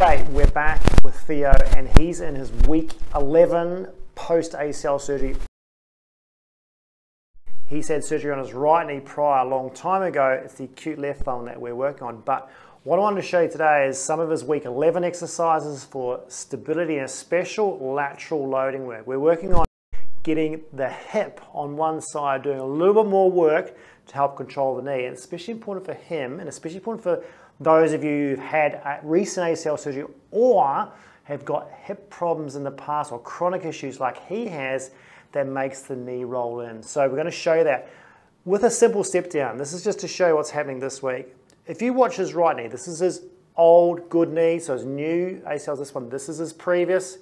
Okay, we're back with Theo and he's in his week 11 post ACL surgery. He's had surgery on his right knee prior a long time ago. It's the acute left thumb that we're working on. But what I wanted to show you today is some of his week 11 exercises for stability and a special lateral loading work. We're working on getting the hip on one side, doing a little bit more work to help control the knee. And especially important for him, and especially important for those of you who've had recent ACL surgery or have got hip problems in the past or chronic issues like he has that makes the knee roll in. So we're going to show you that with a simple step down. This is just to show you what's happening this week. If you watch his right knee, this is his old good knee, so his new ACL is this one. This is his previous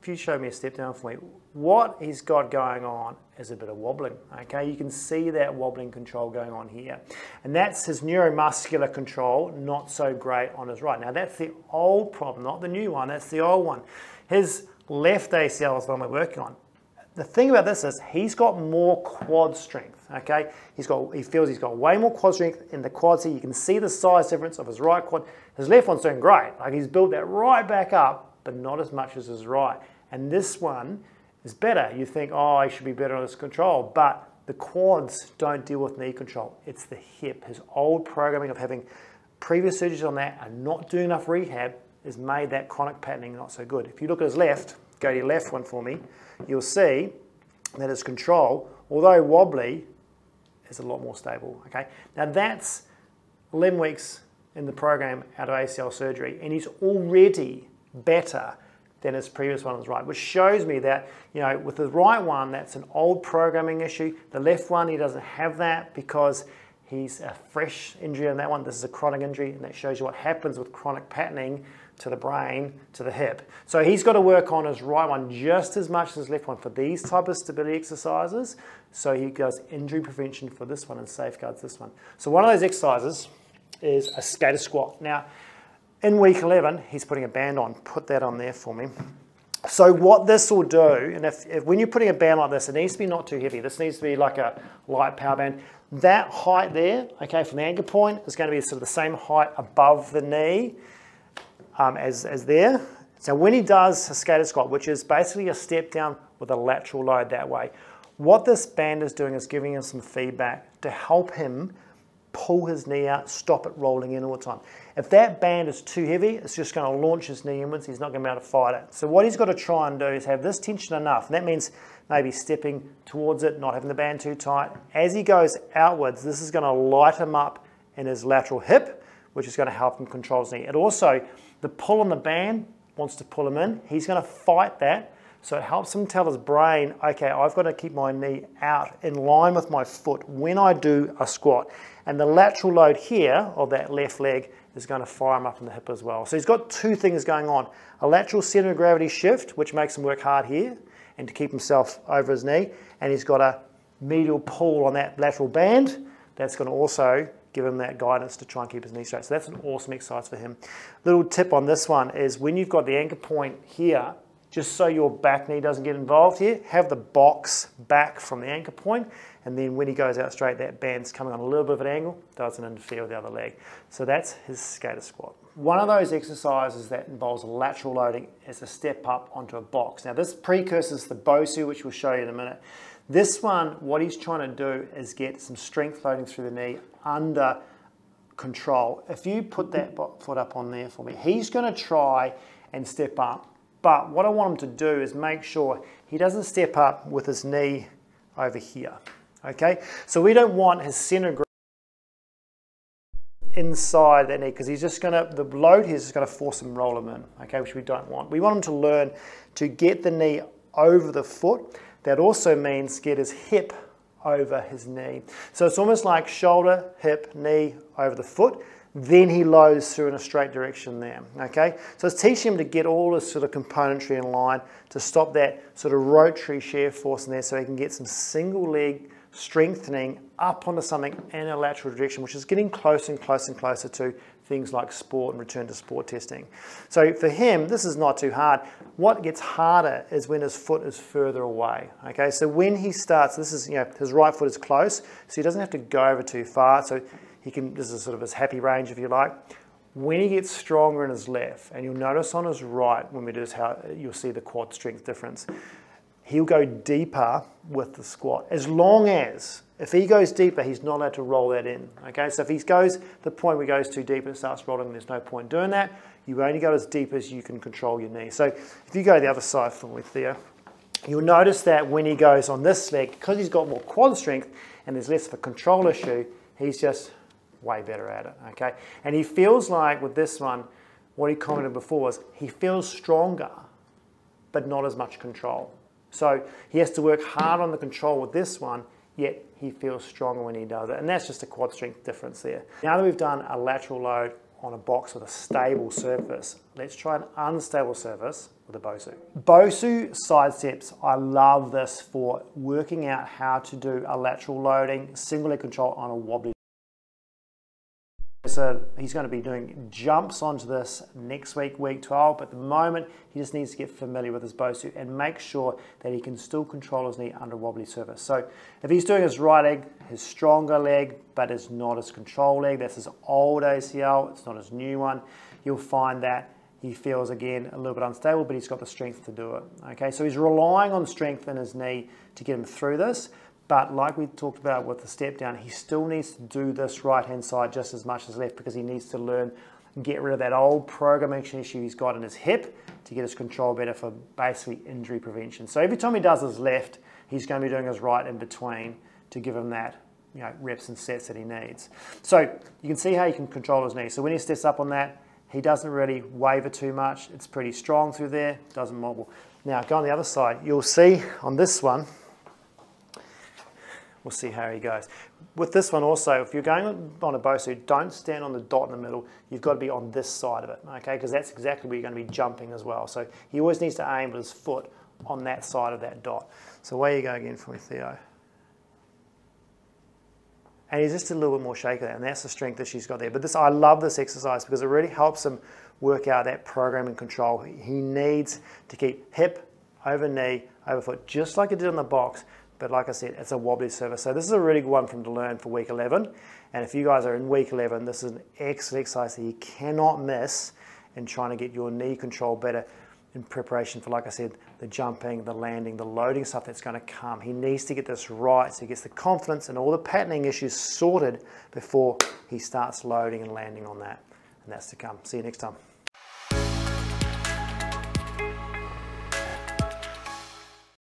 if you show me a step down for me, what he's got going on is a bit of wobbling, okay? You can see that wobbling control going on here. And that's his neuromuscular control, not so great on his right. Now that's the old problem, not the new one, that's the old one. His left ACL is the one we're working on. The thing about this is he's got more quad strength, okay? He's got, he feels he's got way more quad strength in the quads. You can see the size difference of his right quad. His left one's doing great. Like he's built that right back up but not as much as his right. And this one is better. You think, oh, I should be better on this control, but the quads don't deal with knee control. It's the hip. His old programming of having previous surgeries on that and not doing enough rehab has made that chronic patterning not so good. If you look at his left, go to your left one for me, you'll see that his control, although wobbly, is a lot more stable. Okay, Now that's 11 weeks in the program out of ACL surgery, and he's already better than his previous one was right, which shows me that, you know, with the right one, that's an old programming issue. The left one, he doesn't have that because he's a fresh injury on that one. This is a chronic injury, and that shows you what happens with chronic patterning to the brain, to the hip. So he's got to work on his right one just as much as his left one for these type of stability exercises. So he does injury prevention for this one and safeguards this one. So one of those exercises is a skater squat. Now, in week 11, he's putting a band on. Put that on there for me. So what this will do, and if, if, when you're putting a band like this, it needs to be not too heavy. This needs to be like a light power band. That height there, okay, from the anchor point is going to be sort of the same height above the knee um, as, as there. So when he does a skater squat, which is basically a step down with a lateral load that way, what this band is doing is giving him some feedback to help him pull his knee out, stop it rolling in all the time. If that band is too heavy, it's just going to launch his knee inwards. He's not going to be able to fight it. So what he's got to try and do is have this tension enough. And that means maybe stepping towards it, not having the band too tight. As he goes outwards, this is going to light him up in his lateral hip, which is going to help him control his knee. It also, the pull on the band wants to pull him in. He's going to fight that so it helps him tell his brain, okay, I've got to keep my knee out in line with my foot when I do a squat. And the lateral load here of that left leg is going to fire him up in the hip as well. So he's got two things going on. A lateral center of gravity shift, which makes him work hard here and to keep himself over his knee. And he's got a medial pull on that lateral band. That's going to also give him that guidance to try and keep his knee straight. So that's an awesome exercise for him. Little tip on this one is when you've got the anchor point here, just so your back knee doesn't get involved here, have the box back from the anchor point, and then when he goes out straight, that band's coming on a little bit of an angle, doesn't interfere with the other leg. So that's his skater squat. One of those exercises that involves lateral loading is a step up onto a box. Now this precursors the BOSU, which we'll show you in a minute. This one, what he's trying to do is get some strength loading through the knee under control. If you put that foot up on there for me, he's gonna try and step up but what I want him to do is make sure he doesn't step up with his knee over here. Okay, so we don't want his center inside that knee because he's just going to, the load here is just going to force him roll him in, okay, which we don't want. We want him to learn to get the knee over the foot. That also means get his hip over his knee. So it's almost like shoulder, hip, knee over the foot then he loads through in a straight direction there, okay? So it's teaching him to get all this sort of componentry in line to stop that sort of rotary shear force in there so he can get some single leg strengthening up onto something in a lateral direction, which is getting closer and closer and closer to things like sport and return to sport testing. So for him, this is not too hard. What gets harder is when his foot is further away. Okay, so when he starts, this is, you know, his right foot is close, so he doesn't have to go over too far. So he can, this is sort of his happy range if you like. When he gets stronger in his left, and you'll notice on his right when we do this how you'll see the quad strength difference, he'll go deeper with the squat. As long as, if he goes deeper, he's not allowed to roll that in. Okay, so if he goes the point where he goes too deep and starts rolling, there's no point doing that. You only go as deep as you can control your knee. So if you go the other side for me, Theo, you'll notice that when he goes on this leg, because he's got more quad strength and there's less of a control issue, he's just way better at it, okay? And he feels like with this one, what he commented before was he feels stronger, but not as much control. So he has to work hard on the control with this one, yet he feels stronger when he does it. And that's just a quad strength difference there. Now that we've done a lateral load on a box with a stable surface, let's try an unstable surface with a Bosu. Bosu side steps, I love this for working out how to do a lateral loading, single leg control on a wobbly so he's going to be doing jumps onto this next week, week 12. But at the moment, he just needs to get familiar with his Bosu and make sure that he can still control his knee under wobbly surface. So if he's doing his right leg, his stronger leg, but it's not his control leg, that's his old ACL, it's not his new one, you'll find that he feels again a little bit unstable, but he's got the strength to do it. Okay, so he's relying on strength in his knee to get him through this. But like we talked about with the step down, he still needs to do this right hand side just as much as left because he needs to learn get rid of that old programming issue he's got in his hip to get his control better for basically injury prevention. So every time he does his left, he's going to be doing his right in between to give him that you know, reps and sets that he needs. So you can see how he can control his knee. So when he steps up on that, he doesn't really waver too much. It's pretty strong through there, doesn't wobble. Now go on the other side, you'll see on this one, we'll see how he goes. With this one also, if you're going on a Bosu, don't stand on the dot in the middle. You've got to be on this side of it, okay? Because that's exactly where you're going to be jumping as well. So he always needs to aim with his foot on that side of that dot. So away you go again for me, Theo. And he's just a little bit more shaky there, and that's the strength that she's got there. But this, I love this exercise because it really helps him work out that programming control. He needs to keep hip over knee, over foot, just like he did on the box, but like I said, it's a wobbly surface. So this is a really good one for him to learn for week 11. And if you guys are in week 11, this is an excellent exercise that you cannot miss in trying to get your knee control better in preparation for, like I said, the jumping, the landing, the loading stuff that's going to come. He needs to get this right so he gets the confidence and all the patterning issues sorted before he starts loading and landing on that. And that's to come. See you next time.